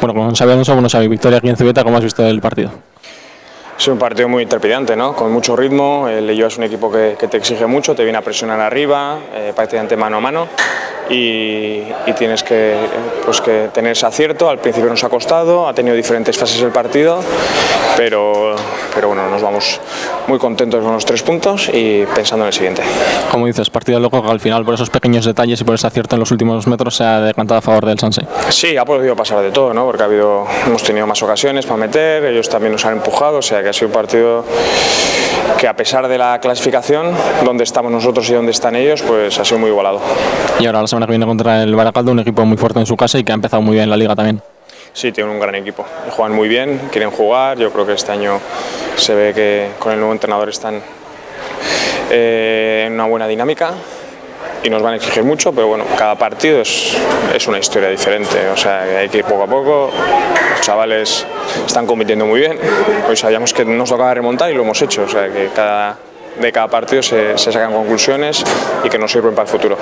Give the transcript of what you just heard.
Bueno, como sabemos, bueno, sabe victoria aquí en Cubeta, ¿cómo has visto el partido? Es un partido muy trepidante, ¿no? con mucho ritmo. El Leyo es un equipo que, que, te exige mucho, te viene a presionar arriba, eh, prácticamente mano a mano y, y, tienes que, pues que tener ese acierto. Al principio nos ha costado, ha tenido diferentes fases el partido, pero, pero bueno, nos vamos muy contentos con los tres puntos y pensando en el siguiente. Como dices, partido loco que al final por esos pequeños detalles y por ese acierto en los últimos metros se ha decantado a favor del Sanse. Sí, ha podido pasar de todo, ¿no? porque ha habido, hemos tenido más ocasiones para meter, ellos también nos han empujado, o sea que ha sido un partido que a pesar de la clasificación, donde estamos nosotros y donde están ellos, pues ha sido muy igualado. Y ahora la semana que viene contra el Baracaldo, un equipo muy fuerte en su casa y que ha empezado muy bien en la liga también. Sí, tienen un gran equipo, juegan muy bien, quieren jugar, yo creo que este año se ve que con el nuevo entrenador están eh, en una buena dinámica y nos van a exigir mucho, pero bueno, cada partido es, es una historia diferente, o sea, hay que ir poco a poco, los chavales están compitiendo muy bien, hoy sabíamos que nos tocaba remontar y lo hemos hecho, o sea, que cada, de cada partido se, se sacan conclusiones y que nos sirven para el futuro.